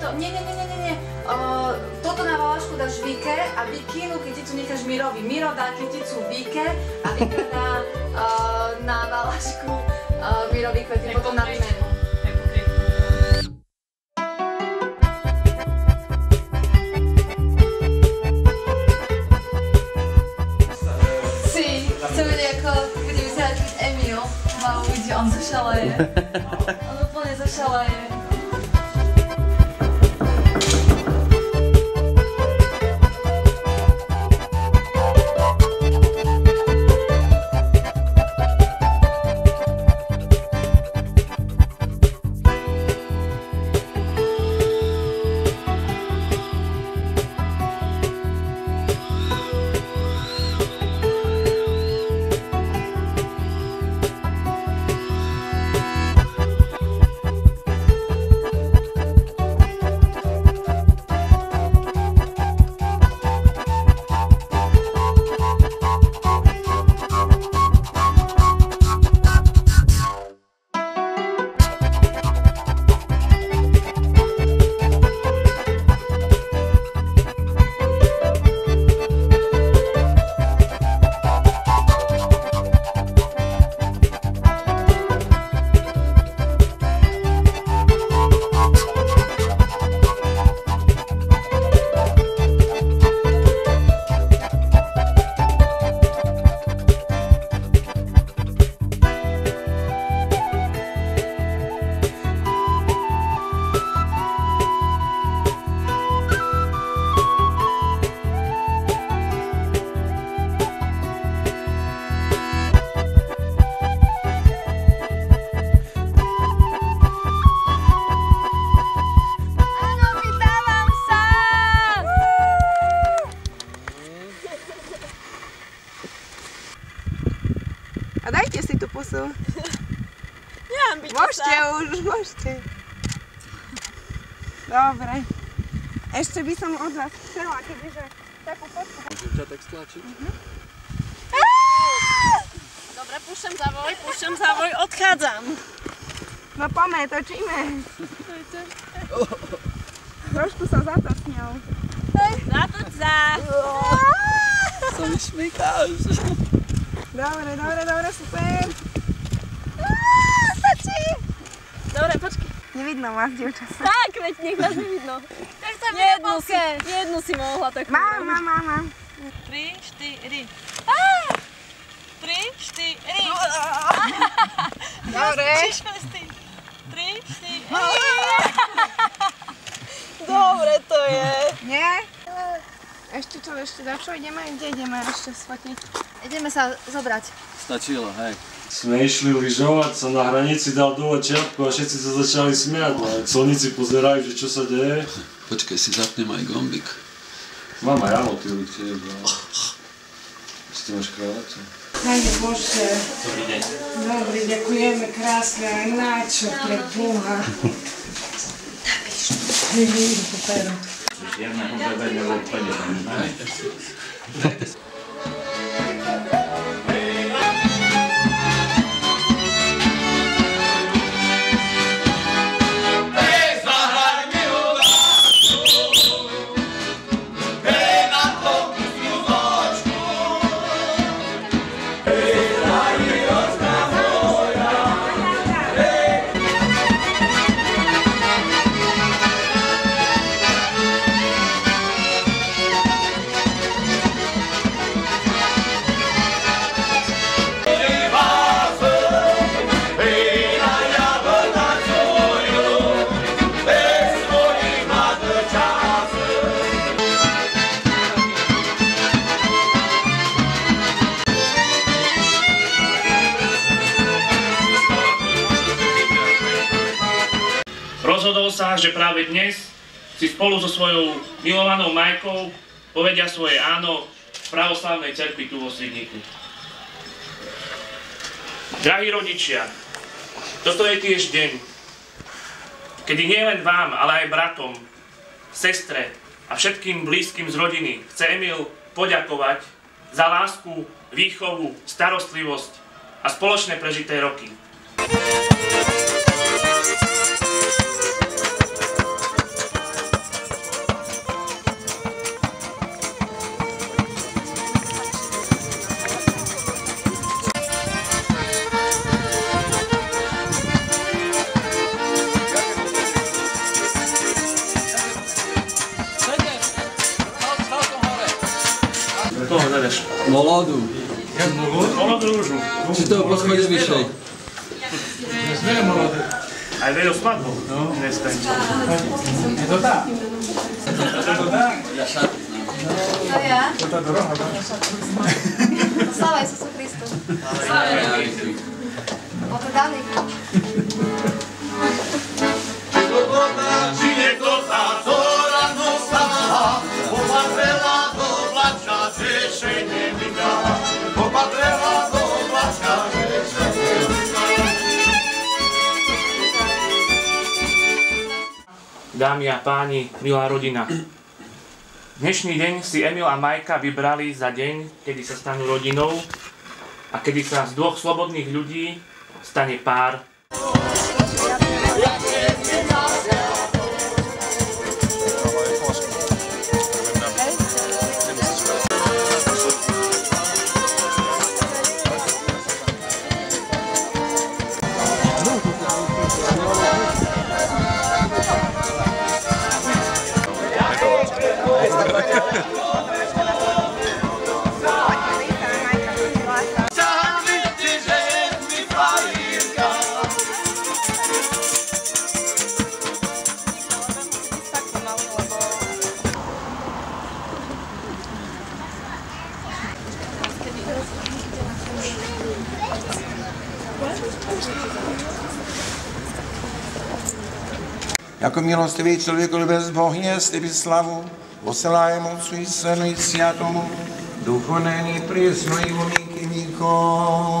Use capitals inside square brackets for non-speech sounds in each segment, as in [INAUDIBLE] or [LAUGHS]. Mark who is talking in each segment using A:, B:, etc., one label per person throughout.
A: to, nie, nie, nie, nie, nie, nie. Uh, toto na Valašku dáš Vike a Vikinu kyticu necháš Mirovi. Miro dá kyticu Vike a Vika dá uh, na Valašku uh, Mirovi kvety potom na výmenu.
B: Pusu.
C: Nemám byť
B: Môžete už, už môžete. Dobre. Ešte by som od vás chcela, kebyže takú fotku.
D: Môžem ťa tak stlačiť?
C: Dobre, púšťam zavoj, púšťam zavoj, odchádzam.
B: No pome, točíme. Trošku sa zatosňou.
C: Zatoč za.
D: Sa mi šmikáš.
B: Dobre, dobre, dobre, super. Nevidno vás, dievča.
C: Tak, veď nech nás nevidno. Tak sa jednu si, jednu si mohla tak
B: Mám, mám, mám, mám.
C: 3, 4. 3, 4.
B: Dobre.
C: Švesty. 3, 4. Dobre to je.
B: Nie? Ešte čo, ešte za čo ideme? Kde ideme ešte sfotiť?
A: Ideme sa zobrať.
D: Stačilo, hej.
E: Sme išli lyžovať, sa na hranici dal dole čiapku a všetci sa začali smiať. A colníci pozerajú, že čo sa deje.
D: Počkaj, si zapnem aj gombik.
E: Mám aj amotýlik tiež, no. Ešte máš kravatu?
B: Hajde, Bože. Dobrý, ďakujeme krásne aj na čo pre Boha. [LAUGHS] Napíš. Super.
F: Rozhodol sa, že práve dnes si spolu so svojou milovanou Majkou povedia svoje áno v pravoslavnej cerkvi tu vo Svidníku. Drahí rodičia, toto je tiež deň, kedy nielen vám, ale aj bratom, sestre a všetkým blízkym z rodiny chce Emil poďakovať za lásku, výchovu, starostlivosť a spoločné prežité roky.
D: Molodu.
F: Molodú rúžu.
D: Či to po schode vyššej?
F: Aj vedel svadbu. No. Dneska.
A: To ja? Sláva Isusu Christu. Oto ďalej.
G: Žije to tá, co ráno stala, popatrela do vlačka, že ešte nevydala. Popatrela nevydala.
F: Dámy a páni, milá rodina. Dnešný deň si Emil a Majka vybrali za deň, kedy sa stanú rodinou a kedy sa z dvoch slobodných ľudí stane pár.
H: Milostivý člověku bez Bohně sliby slavu, posílá Otcu i Synu i Světomu, Duchu není prísno i umíky výkon.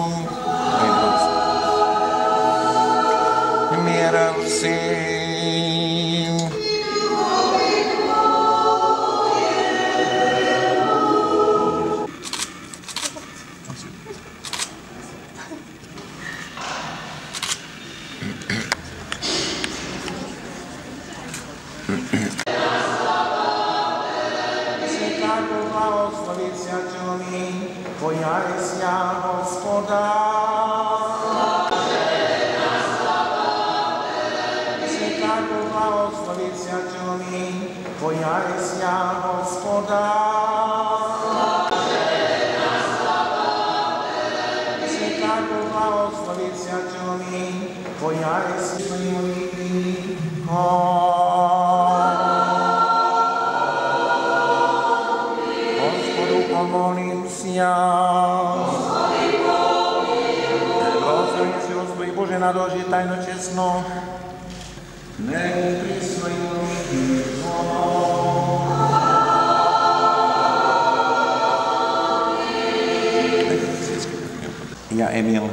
H: Ja, Emil,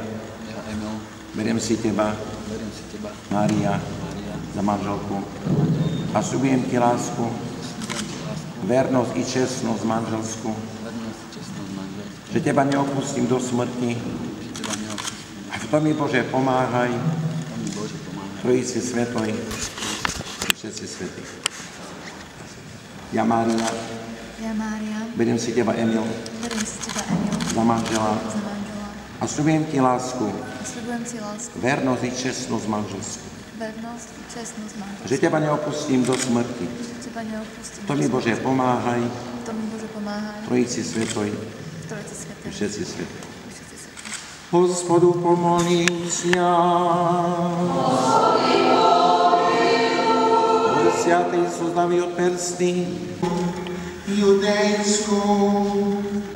D: Ja, Emil,
H: beriem si teba,
D: beriem si teba,
H: Mária,
D: Mária,
H: za manželku.
D: Za manželku.
H: a sľubujem ti lásku, vernosť i čestnosť manželskú, že teba neopustím do smrti.
D: Že teba neopustím.
H: a v tom mi Bože pomáhaj,
D: To mi Bože pomáhaj.
H: Trojici Svetoj, všetci svetí. Ja, Mária,
A: Ja Mária,
H: beriem si teba, Emil,
A: beriem si teba Emil.
H: Za manžela.
A: Za manžela
H: a sľubujem ti lásku,
A: a sľubujem si lásku,
H: vernosť i čestnosť manželskú,
A: vernosť, čestnosť manželstva.
H: že teba neopustím do smrti.
A: Teba neopustím.
H: To mi Bože pomáhaj,
A: To mi Bože pomáhaj.
H: Trojici Svetoj,
A: Trojici Svetej.
H: všetci svetí.
A: Všetci svetí.
H: Hospodu pomolím. Bože Sviatý súznavý od prsty, judejsku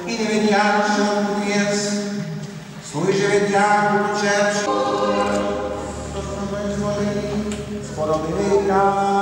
H: i nevedia, čo pies,
I: Sporovinica,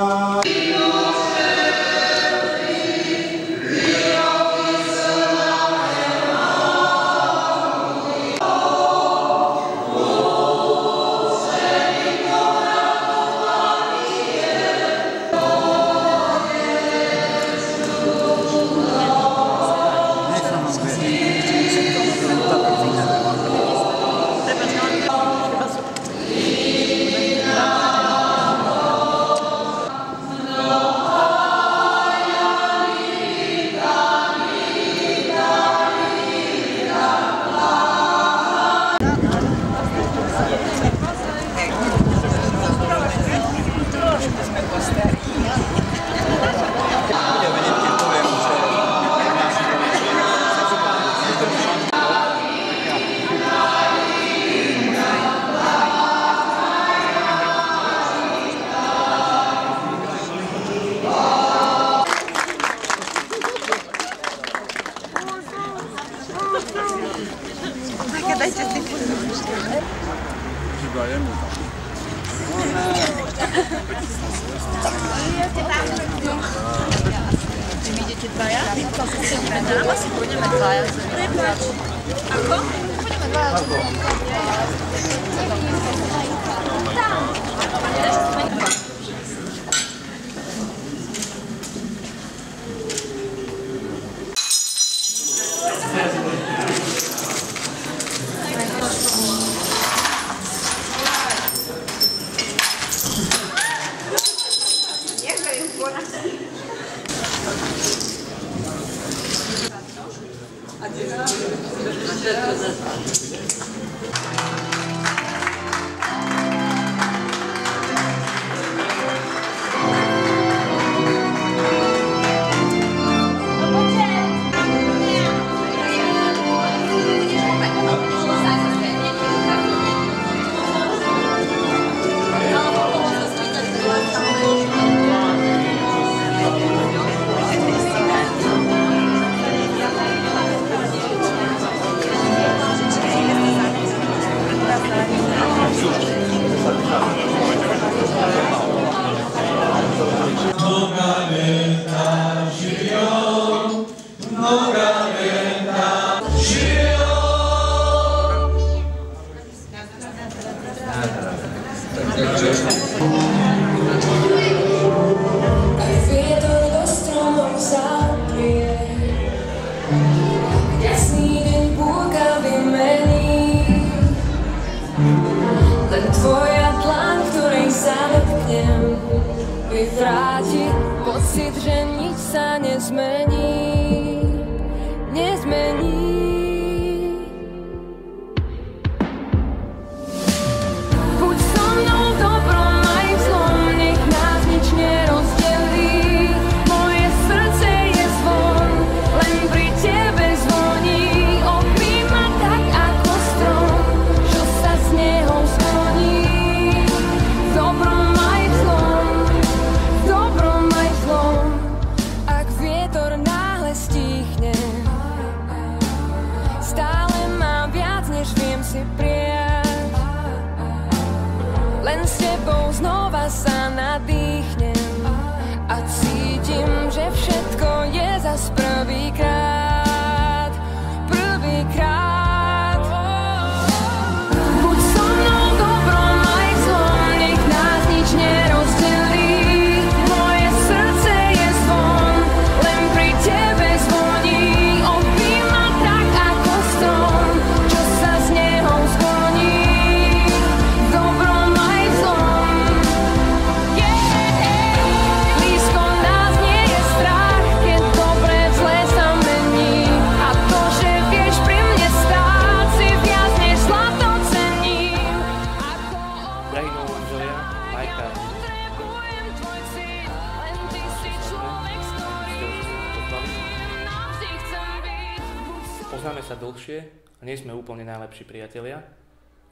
I: vyvráti pocit, že nič sa. Nezmení.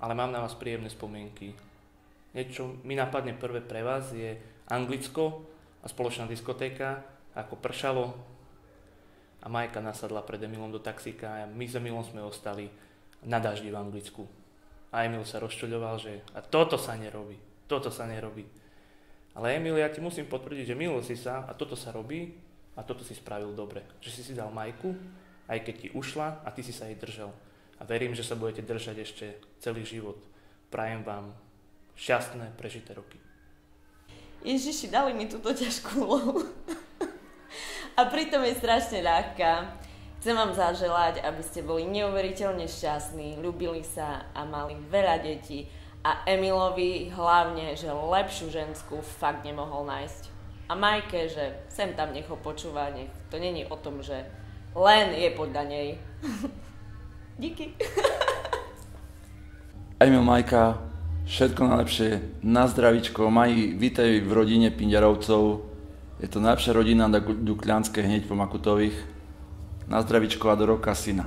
F: Ale mám na vás príjemné spomienky. Niečo mi napadne prvé pre vás je Anglicko a spoločná diskotéka, ako pršalo a Majka nasadla pred Emilom do taxíka a my s Emilom sme ostali na daždi v Anglicku. A Emil sa rozčuľoval, že a toto sa nerobí, toto sa nerobí. Ale Emil, ja ti musím potvrdiť, že milil si sa a toto sa robí a toto si spravil dobre. Že si si dal Majku, aj keď ti ušla a ty si sa jej držal. A verím, že sa budete držať ešte celý život. Prajem vám šťastné, prežité roky.
C: Ježiši, dali mi túto ťažkú úlohu. A pritom je strašne ľahká. Chcem vám zaželať, aby ste boli neuveriteľne šťastní, ľúbili sa a mali veľa detí. A Emilovi hlavne, že lepšiu ženskú fakt nemohol nájsť. A Majke, že sem tam nech ho počúva, nech to není o tom, že len je podľa nej. [LAUGHS] Díky. [LAUGHS]
J: Emil Majka, všetko najlepšie, na zdravičko, mají, vítaj v rodine Pinďarovcov, je to najlepšia rodina na Dukľanské hneď po Makutových, na zdravičko a do roka syna.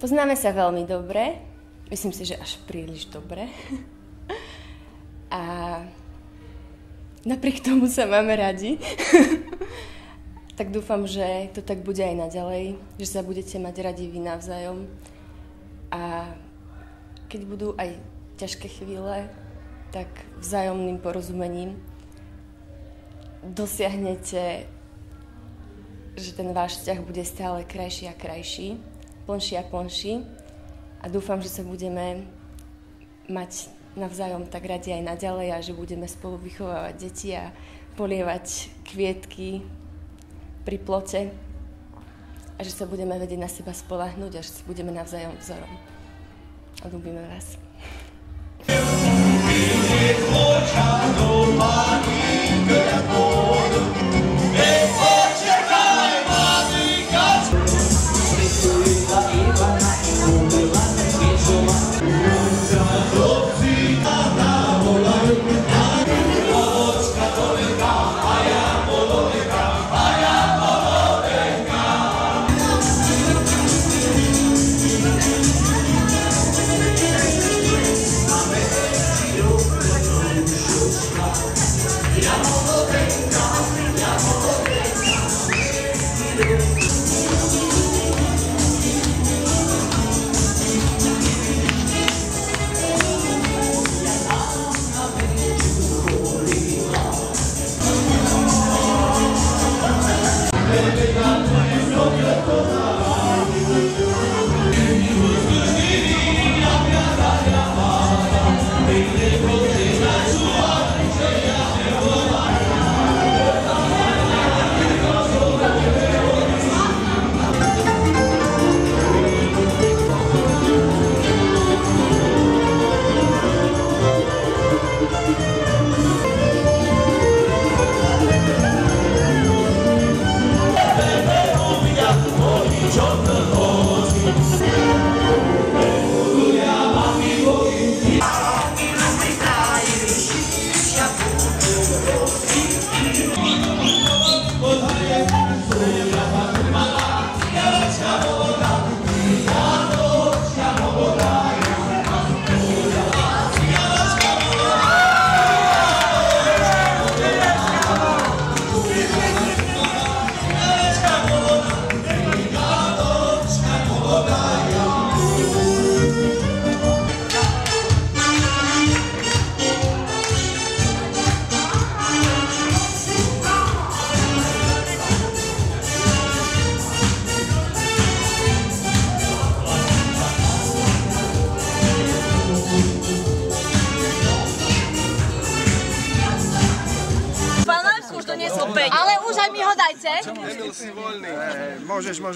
K: Poznáme sa veľmi dobre. Myslím si, že až príliš dobre. [LAUGHS] A napriek tomu sa máme radi. [LAUGHS] tak dúfam, že to tak bude aj naďalej, že sa budete mať radi vy navzájom. A keď budú aj ťažké chvíle, tak vzájomným porozumením dosiahnete že ten váš vzťah bude stále krajší a krajší, plnší a plnší a dúfam, že sa budeme mať navzájom tak radi aj naďalej a že budeme spolu vychovávať deti a polievať kvietky pri plote a že sa budeme vedieť na seba spolahnúť a že si budeme navzájom vzorom. A ľúbime vás.
L: Panáčku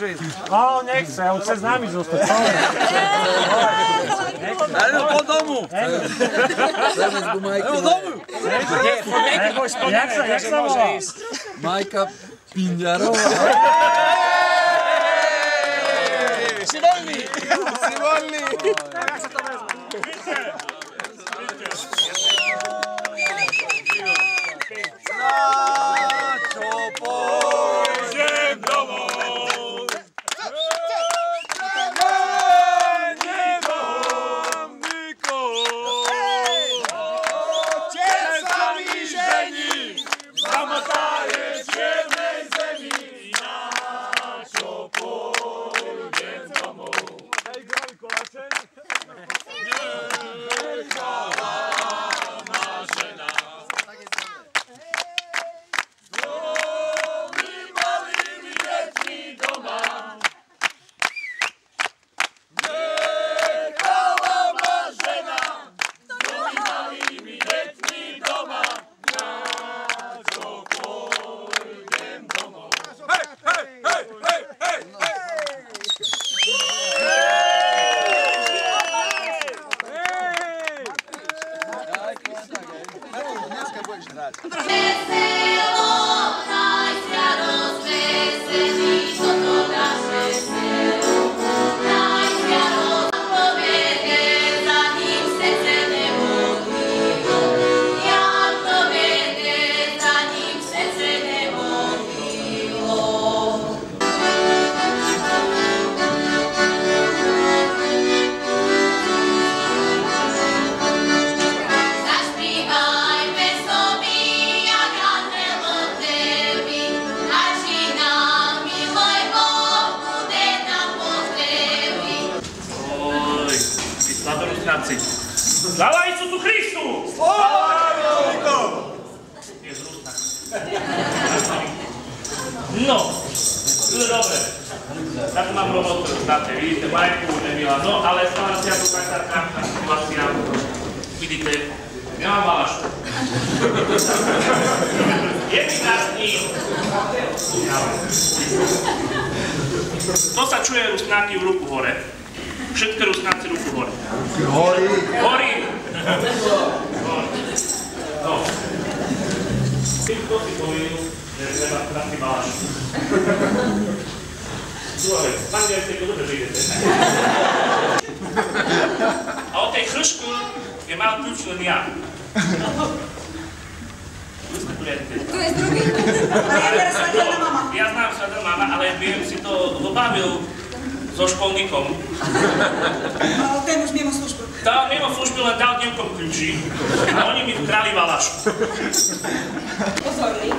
M: Môžeš.
N: A on nechce, on chce s nami zostať.
M: Emil, poď domu. Emil, domu.
N: Jak sa, sa volá?
J: Majka Pinďarová.
F: Všetky rusnáci ruku hore.
G: Horí.
F: Horí. No. Kto si povedal, že treba krásny baláš? Druhá vec, v Angliarsku to dobre žijete. A o tej chršku je mal kľúč len ja. Tu.
O: Tu je druhý. Ja teraz svadelná mama.
F: Ja znám svadel mama, ale viem si to dobavil so školníkom.
O: Ale ten už mimo službu.
F: Dal mimo služby len dal dievkom kľúči a oni mi vkrali valašu.
O: Pozorný.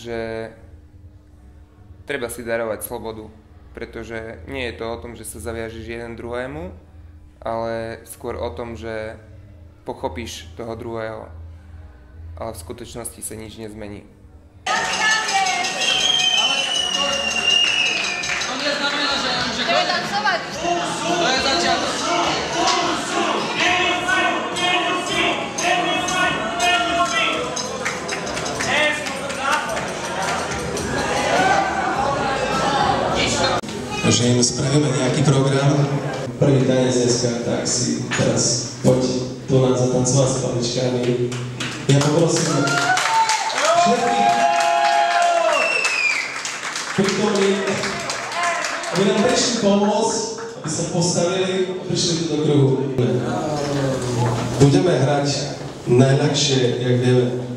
P: Že treba si darovať slobodu, pretože nie je to o tom, že sa zaviažeš jeden druhému, ale skôr o tom, že pochopíš toho druhého, ale v skutočnosti sa nič nezmení.
I: Tancovať.
M: To je začiatok.
Q: Že im spravíme nejaký program. Prvý tanec dneska, tak si teraz poď tu nás zatancovať s paličkami. Ja poprosím všetkých prítomných, aby nám prišli pomôcť, aby sa postavili a prišli tu do kruhu. Budeme hrať najľahšie, jak vieme.